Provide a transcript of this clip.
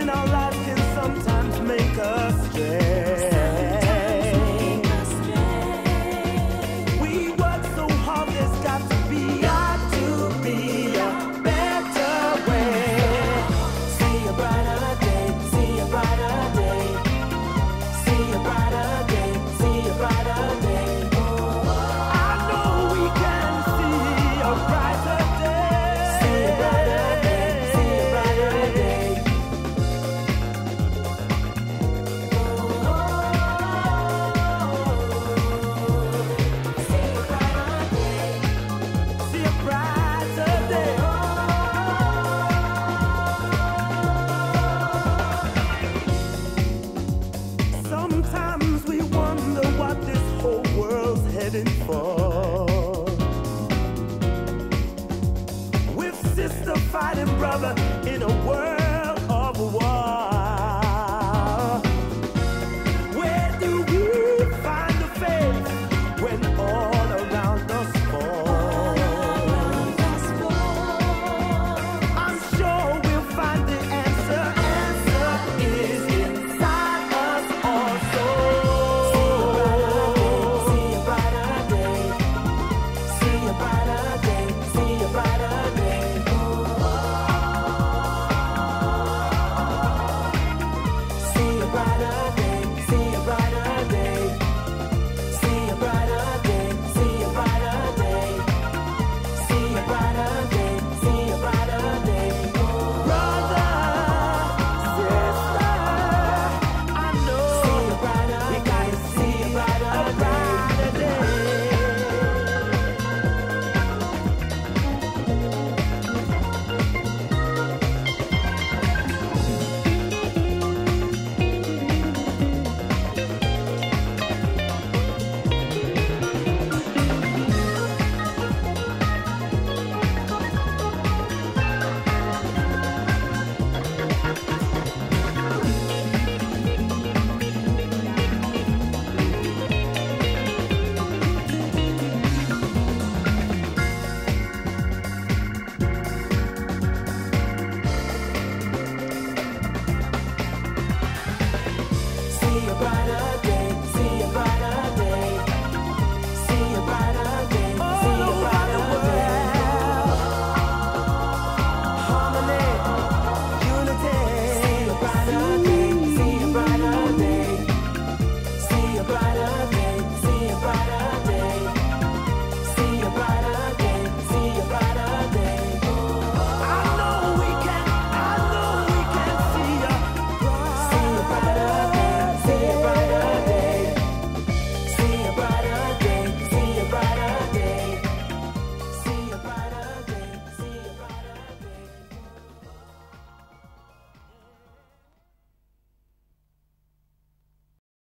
in our life. With sister fighting brother